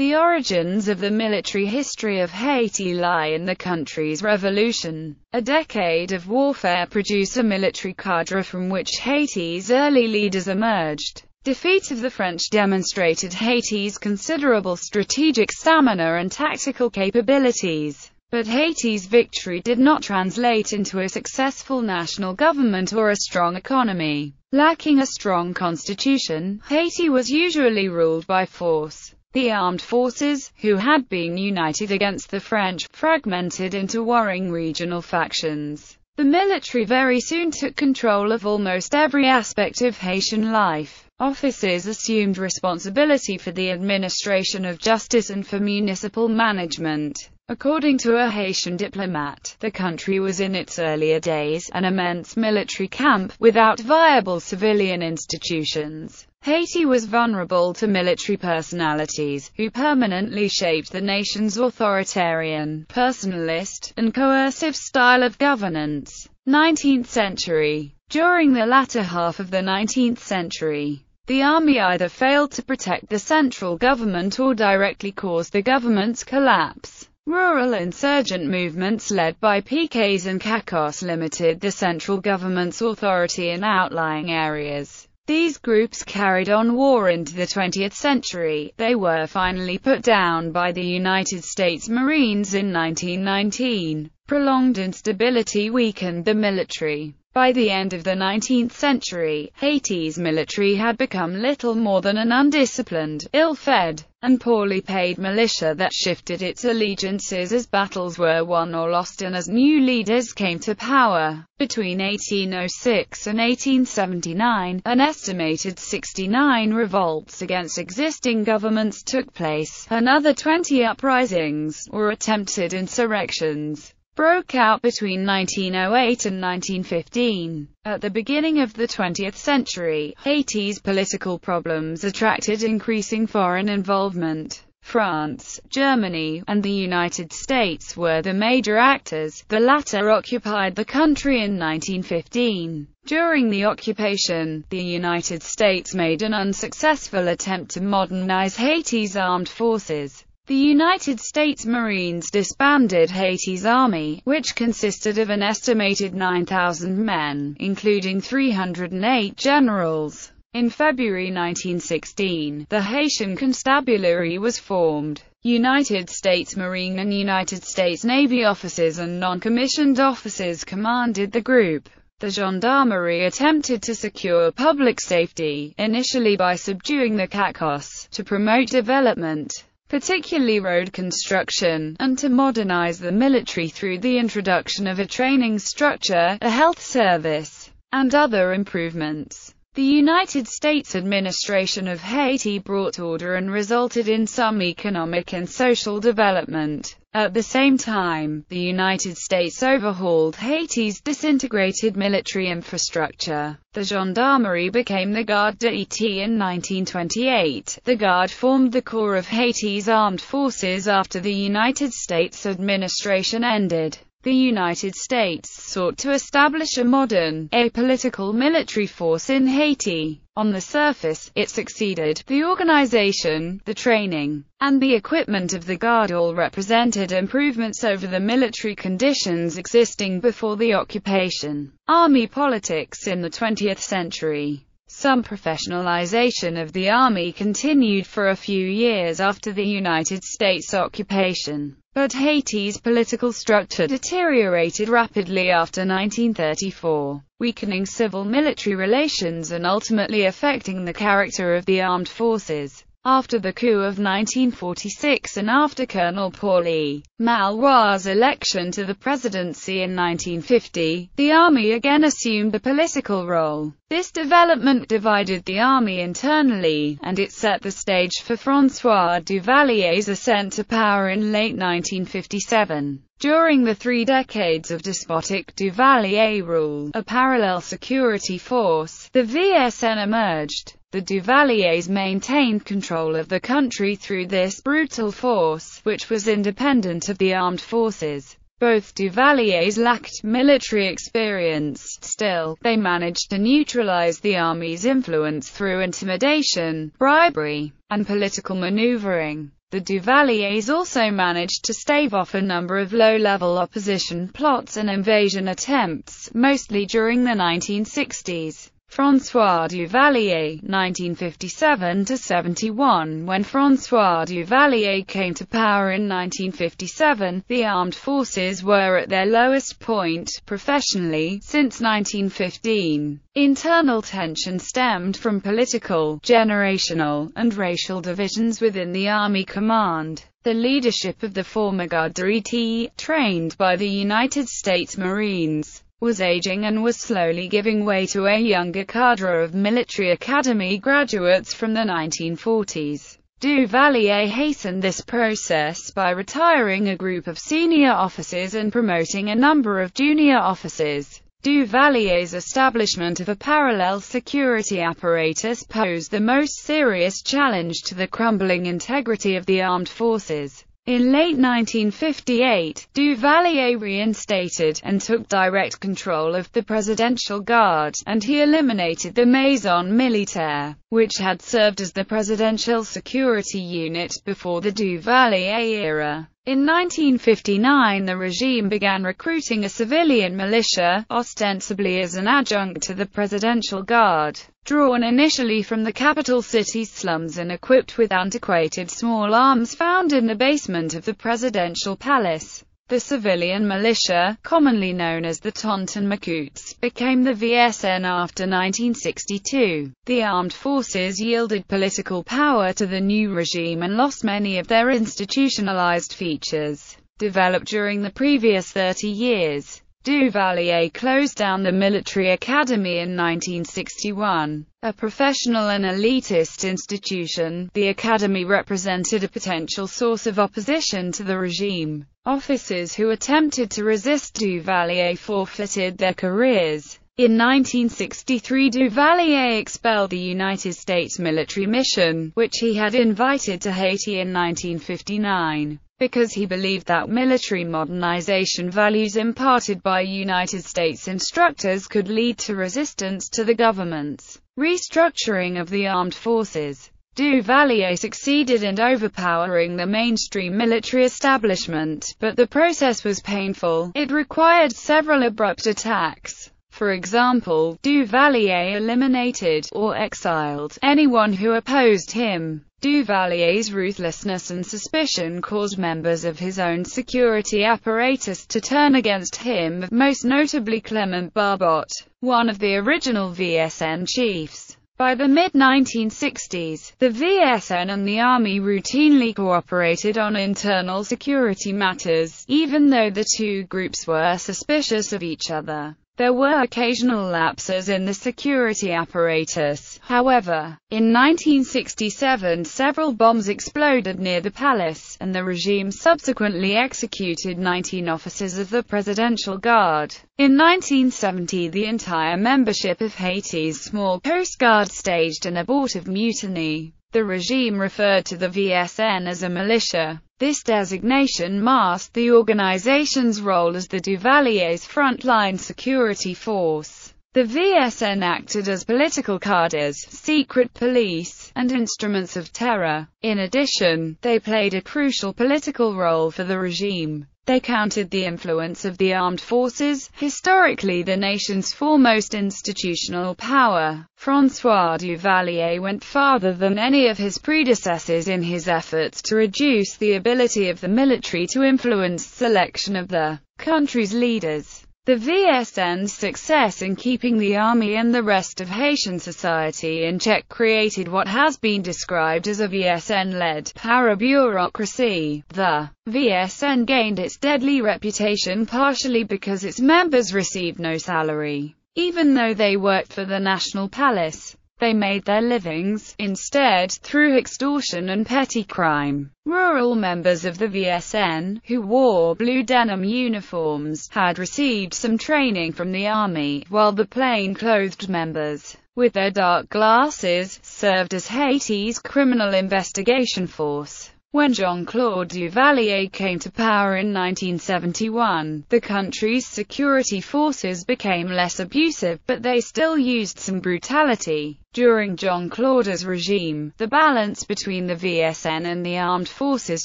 The origins of the military history of Haiti lie in the country's revolution. A decade of warfare produced a military cadre from which Haiti's early leaders emerged. Defeat of the French demonstrated Haiti's considerable strategic stamina and tactical capabilities. But Haiti's victory did not translate into a successful national government or a strong economy. Lacking a strong constitution, Haiti was usually ruled by force. The armed forces, who had been united against the French, fragmented into warring regional factions. The military very soon took control of almost every aspect of Haitian life. Officers assumed responsibility for the administration of justice and for municipal management. According to a Haitian diplomat, the country was in its earlier days an immense military camp, without viable civilian institutions. Haiti was vulnerable to military personalities, who permanently shaped the nation's authoritarian, personalist, and coercive style of governance. 19th century During the latter half of the 19th century, the army either failed to protect the central government or directly caused the government's collapse. Rural insurgent movements led by piquets and CACOS limited the central government's authority in outlying areas. These groups carried on war into the 20th century. They were finally put down by the United States Marines in 1919. Prolonged instability weakened the military. By the end of the 19th century, Haiti's military had become little more than an undisciplined, ill-fed, and poorly paid militia that shifted its allegiances as battles were won or lost and as new leaders came to power. Between 1806 and 1879, an estimated 69 revolts against existing governments took place. Another 20 uprisings, or attempted insurrections, broke out between 1908 and 1915. At the beginning of the 20th century, Haiti's political problems attracted increasing foreign involvement. France, Germany, and the United States were the major actors, the latter occupied the country in 1915. During the occupation, the United States made an unsuccessful attempt to modernize Haiti's armed forces. The United States Marines disbanded Haiti's army, which consisted of an estimated 9,000 men, including 308 generals. In February 1916, the Haitian Constabulary was formed. United States Marine and United States Navy officers and non-commissioned officers commanded the group. The gendarmerie attempted to secure public safety, initially by subduing the CACOS, to promote development particularly road construction, and to modernize the military through the introduction of a training structure, a health service, and other improvements. The United States administration of Haiti brought order and resulted in some economic and social development. At the same time, the United States overhauled Haiti's disintegrated military infrastructure. The gendarmerie became the Garde d'Haïti in 1928. The Guard formed the core of Haiti's armed forces after the United States administration ended. The United States sought to establish a modern, apolitical military force in Haiti. On the surface, it succeeded. The organization, the training, and the equipment of the Guard all represented improvements over the military conditions existing before the occupation. Army politics in the 20th century some professionalization of the Army continued for a few years after the United States occupation. But Haiti's political structure deteriorated rapidly after 1934, weakening civil-military relations and ultimately affecting the character of the armed forces. After the coup of 1946 and after Colonel Paul Magloire's election to the presidency in 1950, the army again assumed a political role. This development divided the army internally, and it set the stage for François Duvalier's ascent to power in late 1957. During the three decades of despotic Duvalier rule, a parallel security force, the VSN emerged. The Duvaliers maintained control of the country through this brutal force, which was independent of the armed forces. Both Duvaliers lacked military experience. Still, they managed to neutralize the army's influence through intimidation, bribery, and political maneuvering. The Duvaliers also managed to stave off a number of low-level opposition plots and invasion attempts, mostly during the 1960s. François Duvalier, 1957–71 When François Duvalier came to power in 1957, the armed forces were at their lowest point, professionally, since 1915. Internal tension stemmed from political, generational, and racial divisions within the Army Command. The leadership of the former Garde trained by the United States Marines, was aging and was slowly giving way to a younger cadre of military academy graduates from the 1940s. Duvalier hastened this process by retiring a group of senior officers and promoting a number of junior officers. Duvalier's establishment of a parallel security apparatus posed the most serious challenge to the crumbling integrity of the armed forces. In late 1958, Duvalier reinstated and took direct control of the Presidential Guard, and he eliminated the Maison Militaire, which had served as the presidential security unit before the Duvalier era. In 1959 the regime began recruiting a civilian militia, ostensibly as an adjunct to the Presidential Guard, drawn initially from the capital city's slums and equipped with antiquated small arms found in the basement of the presidential palace. The civilian militia, commonly known as the Tonton-Macoutes, became the VSN after 1962. The armed forces yielded political power to the new regime and lost many of their institutionalized features, developed during the previous 30 years. Duvalier closed down the military academy in 1961. A professional and elitist institution, the academy represented a potential source of opposition to the regime. Officers who attempted to resist Duvalier forfeited their careers. In 1963 Duvalier expelled the United States military mission, which he had invited to Haiti in 1959 because he believed that military modernization values imparted by United States instructors could lead to resistance to the government's restructuring of the armed forces. Duvalier succeeded in overpowering the mainstream military establishment, but the process was painful. It required several abrupt attacks. For example, Duvalier eliminated, or exiled, anyone who opposed him. Duvalier's ruthlessness and suspicion caused members of his own security apparatus to turn against him, most notably Clement Barbot, one of the original VSN chiefs. By the mid-1960s, the VSN and the Army routinely cooperated on internal security matters, even though the two groups were suspicious of each other. There were occasional lapses in the security apparatus, however. In 1967 several bombs exploded near the palace, and the regime subsequently executed 19 officers of the Presidential Guard. In 1970 the entire membership of Haiti's small Coast Guard staged an abortive mutiny. The regime referred to the VSN as a militia. This designation masked the organization's role as the Duvalier's frontline security force. The VSN acted as political cadres, secret police, and instruments of terror. In addition, they played a crucial political role for the regime. They countered the influence of the armed forces, historically the nation's foremost institutional power. François Duvalier went farther than any of his predecessors in his efforts to reduce the ability of the military to influence selection of the country's leaders. The VSN's success in keeping the army and the rest of Haitian society in check created what has been described as a VSN-led para-bureaucracy. The VSN gained its deadly reputation partially because its members received no salary, even though they worked for the National Palace. They made their livings, instead, through extortion and petty crime. Rural members of the VSN, who wore blue denim uniforms, had received some training from the army, while the plain-clothed members, with their dark glasses, served as Haiti's criminal investigation force. When Jean-Claude Duvalier came to power in 1971, the country's security forces became less abusive, but they still used some brutality. During Jean-Claude's regime, the balance between the VSN and the armed forces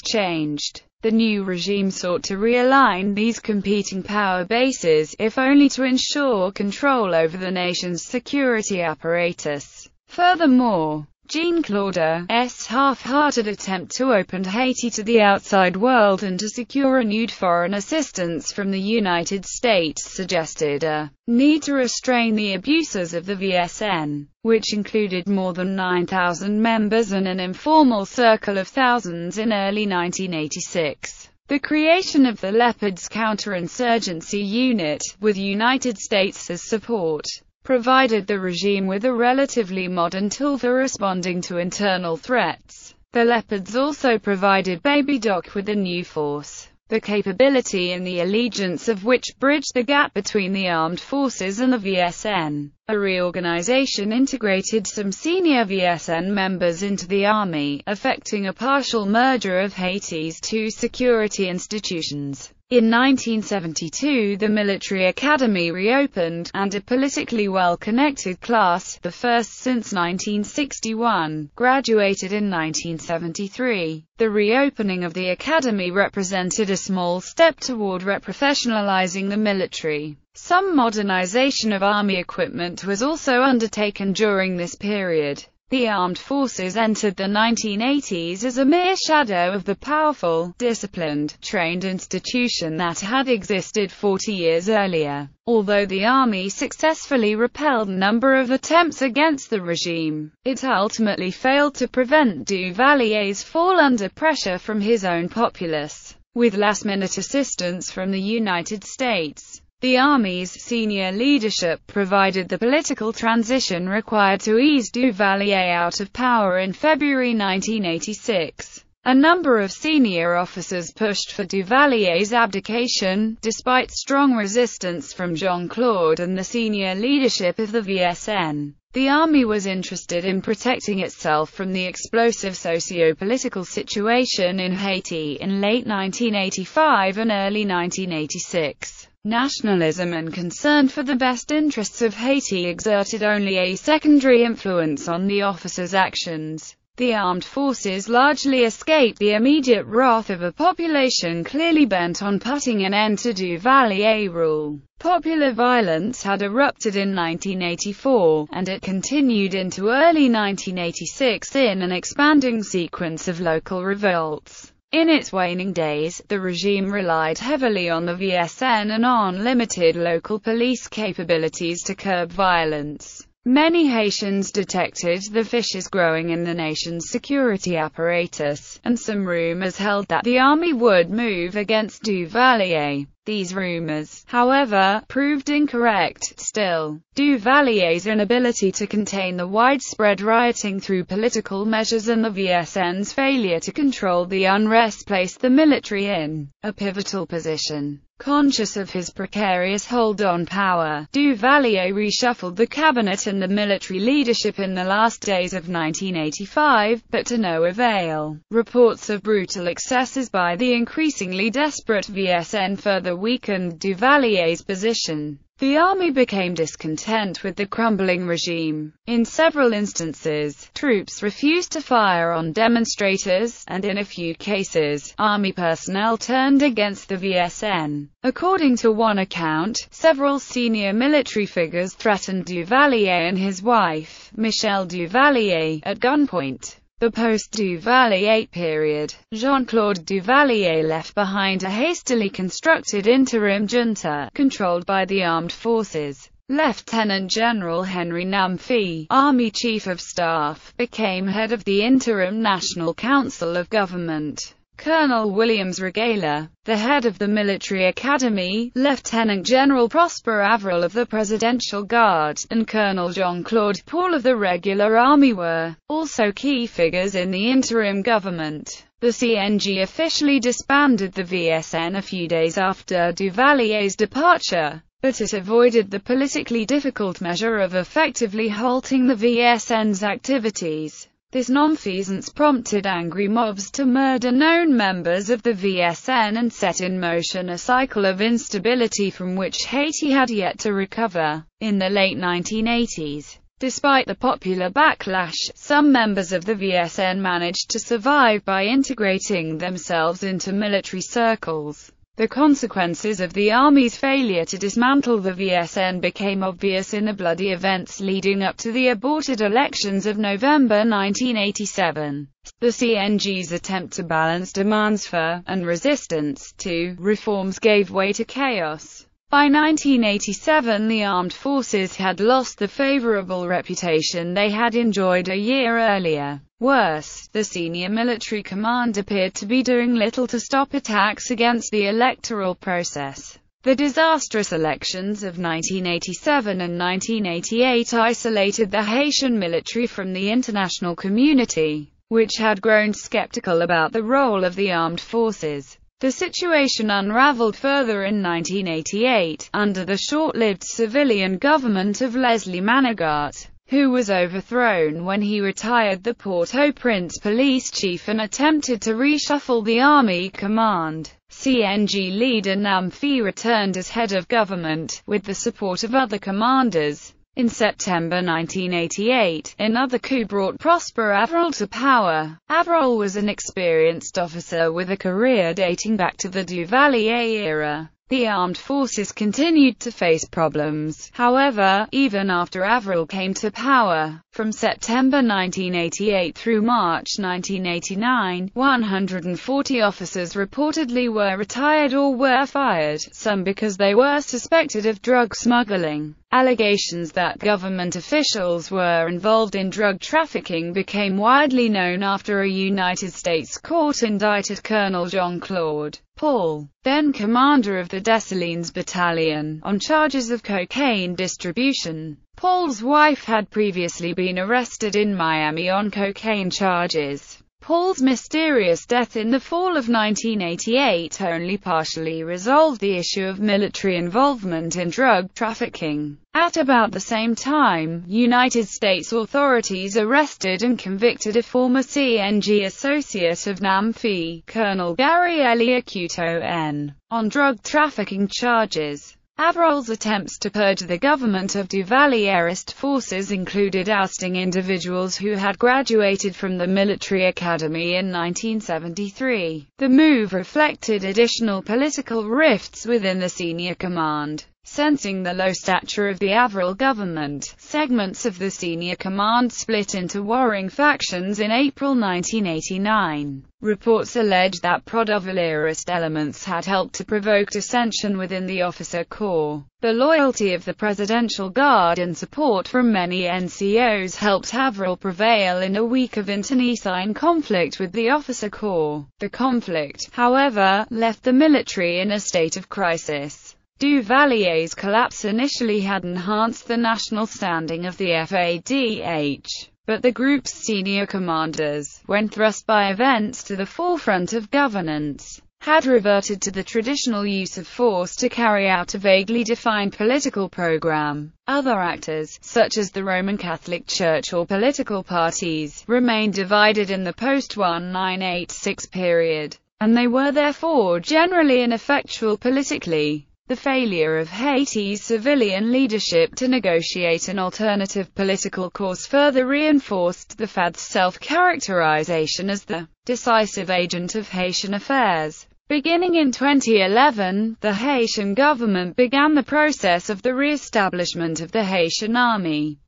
changed. The new regime sought to realign these competing power bases, if only to ensure control over the nation's security apparatus. Furthermore, Jean-Claude's half-hearted attempt to open Haiti to the outside world and to secure renewed foreign assistance from the United States suggested a need to restrain the abuses of the VSN, which included more than 9,000 members and an informal circle of thousands in early 1986. The creation of the Leopards counterinsurgency unit, with United States as support, provided the regime with a relatively modern tool for responding to internal threats. The Leopards also provided Baby Doc with a new force, the capability and the allegiance of which bridged the gap between the armed forces and the VSN. A reorganization integrated some senior VSN members into the army, affecting a partial merger of Haiti's two security institutions. In 1972 the military academy reopened, and a politically well-connected class, the first since 1961, graduated in 1973. The reopening of the academy represented a small step toward reprofessionalizing the military. Some modernization of army equipment was also undertaken during this period. The armed forces entered the 1980s as a mere shadow of the powerful, disciplined, trained institution that had existed 40 years earlier. Although the army successfully repelled a number of attempts against the regime, it ultimately failed to prevent Duvalier's fall under pressure from his own populace, with last-minute assistance from the United States. The Army's senior leadership provided the political transition required to ease Duvalier out of power in February 1986. A number of senior officers pushed for Duvalier's abdication, despite strong resistance from Jean-Claude and the senior leadership of the VSN. The army was interested in protecting itself from the explosive socio-political situation in Haiti in late 1985 and early 1986. Nationalism and concern for the best interests of Haiti exerted only a secondary influence on the officers' actions. The armed forces largely escaped the immediate wrath of a population clearly bent on putting an end to Duvalier rule. Popular violence had erupted in 1984, and it continued into early 1986 in an expanding sequence of local revolts. In its waning days, the regime relied heavily on the VSN and on limited local police capabilities to curb violence. Many Haitians detected the fissures growing in the nation's security apparatus, and some rumors held that the army would move against Duvalier. These rumors, however, proved incorrect. Still, Duvalier's inability to contain the widespread rioting through political measures and the VSN's failure to control the unrest placed the military in a pivotal position. Conscious of his precarious hold on power, Duvalier reshuffled the cabinet and the military leadership in the last days of 1985, but to no avail. Reports of brutal excesses by the increasingly desperate VSN further weakened Duvalier's position. The army became discontent with the crumbling regime. In several instances, troops refused to fire on demonstrators, and in a few cases, army personnel turned against the VSN. According to one account, several senior military figures threatened Duvalier and his wife, Michelle Duvalier, at gunpoint. The post-Duvalier period, Jean-Claude Duvalier left behind a hastily constructed interim junta, controlled by the armed forces. Lieutenant General Henry Namphy, Army Chief of Staff, became head of the interim National Council of Government. Colonel Williams Regala, the head of the military academy, Lieutenant General Prosper Avril of the Presidential Guard, and Colonel Jean-Claude Paul of the Regular Army were also key figures in the interim government. The CNG officially disbanded the VSN a few days after Duvalier's departure, but it avoided the politically difficult measure of effectively halting the VSN's activities. This nonfeasance prompted angry mobs to murder known members of the VSN and set in motion a cycle of instability from which Haiti had yet to recover. In the late 1980s, Despite the popular backlash, some members of the VSN managed to survive by integrating themselves into military circles. The consequences of the army's failure to dismantle the VSN became obvious in the bloody events leading up to the aborted elections of November 1987. The CNG's attempt to balance demands for, and resistance to, reforms gave way to chaos. By 1987 the armed forces had lost the favorable reputation they had enjoyed a year earlier. Worse, the senior military command appeared to be doing little to stop attacks against the electoral process. The disastrous elections of 1987 and 1988 isolated the Haitian military from the international community, which had grown skeptical about the role of the armed forces. The situation unraveled further in 1988, under the short-lived civilian government of Leslie Manigat who was overthrown when he retired the Port-au-Prince police chief and attempted to reshuffle the army command. CNG leader Namphy returned as head of government, with the support of other commanders. In September 1988, another coup brought Prosper Avril to power. Avril was an experienced officer with a career dating back to the Duvalier era. The armed forces continued to face problems, however, even after Avril came to power. From September 1988 through March 1989, 140 officers reportedly were retired or were fired, some because they were suspected of drug smuggling. Allegations that government officials were involved in drug trafficking became widely known after a United States court indicted Colonel Jean-Claude Paul, then commander of the Dessalines Battalion, on charges of cocaine distribution. Paul's wife had previously been arrested in Miami on cocaine charges. Paul's mysterious death in the fall of 1988 only partially resolved the issue of military involvement in drug trafficking. At about the same time, United States authorities arrested and convicted a former CNG associate of Namphy, Colonel Gary Eliacuto N., on drug trafficking charges. Avril's attempts to purge the government of Duvalierist forces included ousting individuals who had graduated from the military academy in 1973. The move reflected additional political rifts within the senior command. Sensing the low stature of the Avril government, segments of the senior command split into warring factions in April 1989. Reports allege that pro-Duvalierist elements had helped to provoke dissension within the officer corps. The loyalty of the Presidential Guard and support from many NCOs helped Avril prevail in a week of internecine conflict with the officer corps. The conflict, however, left the military in a state of crisis. Duvalier's collapse initially had enhanced the national standing of the FADH, but the group's senior commanders, when thrust by events to the forefront of governance, had reverted to the traditional use of force to carry out a vaguely defined political program. Other actors, such as the Roman Catholic Church or political parties, remained divided in the post-1986 period, and they were therefore generally ineffectual politically. The failure of Haiti's civilian leadership to negotiate an alternative political course further reinforced the FAD's self-characterization as the decisive agent of Haitian affairs. Beginning in 2011, the Haitian government began the process of the re-establishment of the Haitian army.